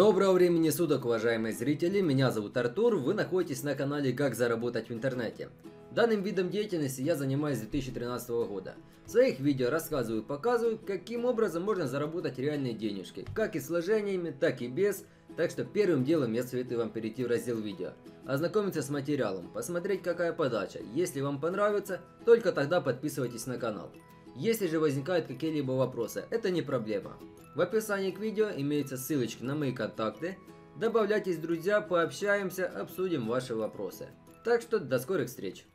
Доброго времени суток, уважаемые зрители, меня зовут Артур, вы находитесь на канале «Как заработать в интернете». Данным видом деятельности я занимаюсь с 2013 года. В своих видео рассказываю и показываю, каким образом можно заработать реальные денежки, как и с вложениями, так и без, так что первым делом я советую вам перейти в раздел видео, ознакомиться с материалом, посмотреть какая подача, если вам понравится, только тогда подписывайтесь на канал. Если же возникают какие-либо вопросы, это не проблема. В описании к видео имеются ссылочки на мои контакты. Добавляйтесь, друзья, пообщаемся, обсудим ваши вопросы. Так что до скорых встреч!